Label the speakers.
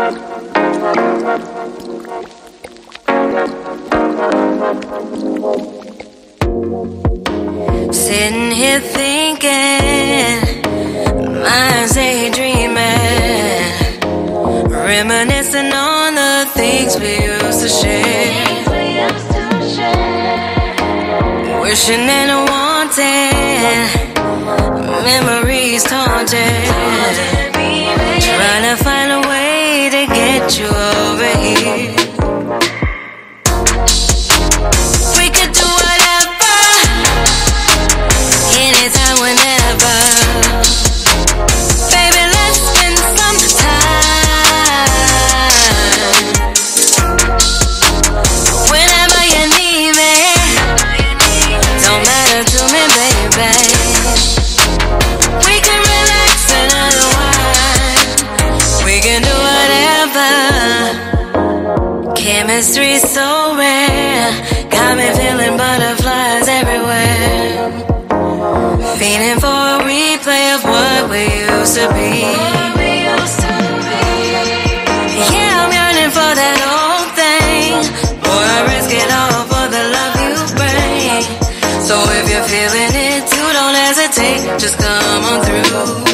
Speaker 1: Sitting here thinking, mind's daydreaming, reminiscing on the things we used to share. Wishing and wanting, memories taunting, you over Chemistry so rare, got me feeling butterflies everywhere. Feeling for a replay of what we used to be. Yeah, I'm yearning for that old thing. Boy, I risk it all for the love you bring. So if you're feeling it too, don't hesitate. Just come on through.